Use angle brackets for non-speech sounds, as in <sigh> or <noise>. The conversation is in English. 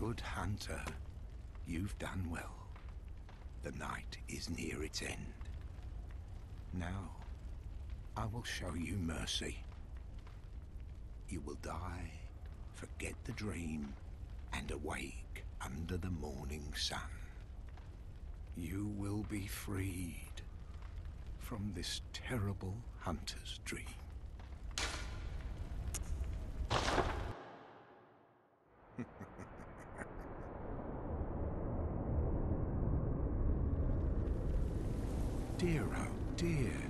hunter, you've done well. The night is near its end. Now, I will show you mercy. You will die, forget the dream, and awake under the morning sun. You will be freed from this terrible hunter's dream. <laughs> dear, oh dear.